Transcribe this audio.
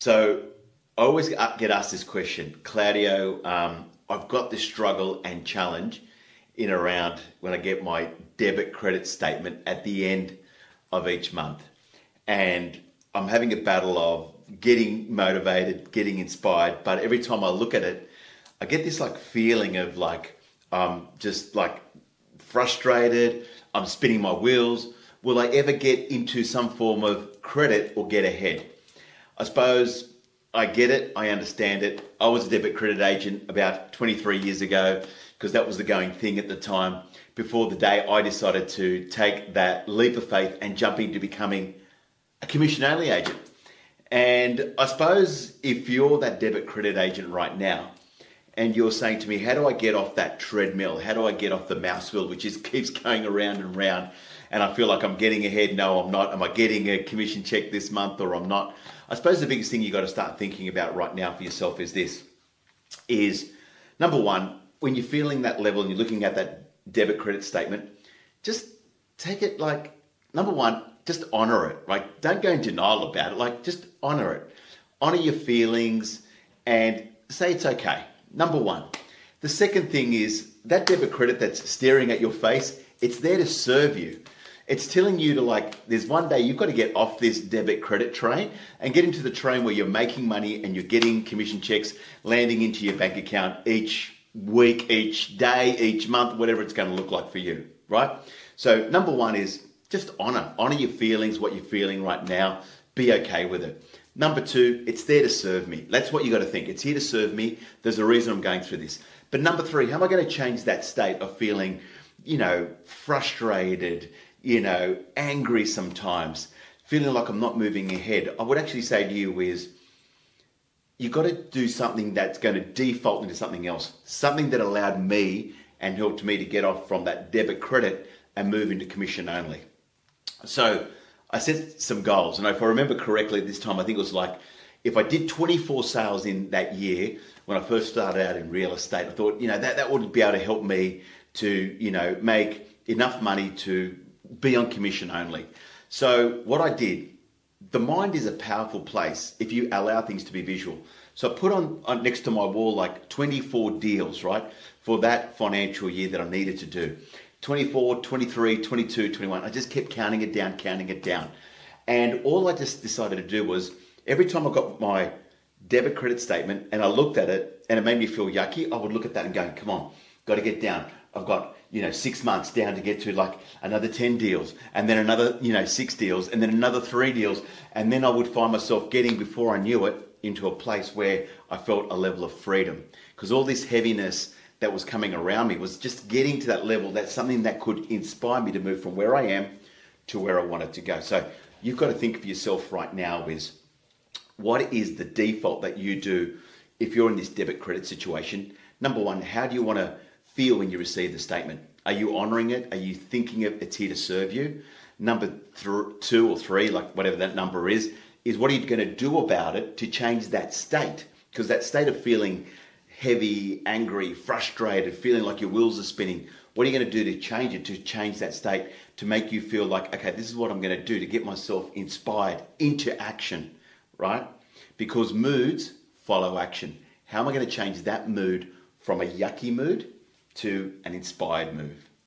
So I always get asked this question, Claudio. Um, I've got this struggle and challenge in around when I get my debit credit statement at the end of each month, and I'm having a battle of getting motivated, getting inspired. But every time I look at it, I get this like feeling of like I'm just like frustrated. I'm spinning my wheels. Will I ever get into some form of credit or get ahead? I suppose I get it. I understand it. I was a debit credit agent about 23 years ago because that was the going thing at the time. Before the day I decided to take that leap of faith and jump into becoming a commission only agent. And I suppose if you're that debit credit agent right now, and you're saying to me, how do I get off that treadmill? How do I get off the mouse wheel, which just keeps going around and round? And I feel like I'm getting ahead. No, I'm not. Am I getting a commission check this month or I'm not? I suppose the biggest thing you've got to start thinking about right now for yourself is this: is number one, when you're feeling that level and you're looking at that debit credit statement, just take it like number one, just honor it. Like, don't go in denial about it. Like, just honor it. Honor your feelings and say it's okay. Number one. The second thing is that debit credit that's staring at your face, it's there to serve you. It's telling you to like, there's one day you've got to get off this debit credit train and get into the train where you're making money and you're getting commission checks landing into your bank account each week, each day, each month, whatever it's going to look like for you, right? So, number one is just honor, honor your feelings, what you're feeling right now, be okay with it. Number two, it's there to serve me. That's what you got to think. It's here to serve me. There's a reason I'm going through this. But number three, how am I going to change that state of feeling, you know, frustrated, you know, angry sometimes, feeling like I'm not moving ahead? I would actually say to you is, you've got to do something that's going to default into something else, something that allowed me and helped me to get off from that debit credit and move into commission only. So I set some goals, and if I remember correctly, at this time I think it was like if I did 24 sales in that year when I first started out in real estate, I thought you know that that would be able to help me to you know make enough money to be on commission only. So what I did, the mind is a powerful place if you allow things to be visual. So I put on, on next to my wall like 24 deals, right, for that financial year that I needed to do. 24, 23, 22, 21. I just kept counting it down, counting it down. And all I just decided to do was every time I got my debit credit statement and I looked at it and it made me feel yucky, I would look at that and go, come on, got to get down. I've got, you know, six months down to get to like another 10 deals and then another, you know, six deals and then another three deals. And then I would find myself getting, before I knew it, into a place where I felt a level of freedom. Because all this heaviness that was coming around me was just getting to that level. That's something that could inspire me to move from where I am to where I wanted to go. So you've got to think for yourself right now is what is the default that you do if you're in this debit credit situation? Number one, how do you want to feel when you receive the statement? Are you honoring it? Are you thinking it's here to serve you? Number th- two or three, like whatever that number is, is what are you going to do about it to change that state? Because that state of feeling heavy, angry, frustrated, feeling like your wheels are spinning, what are you going to do to change it, to change that state, to make you feel like, okay, this is what I'm going to do to get myself inspired into action, right? Because moods follow action. How am I going to change that mood from a yucky mood to an inspired mood?